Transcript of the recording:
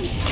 Woo!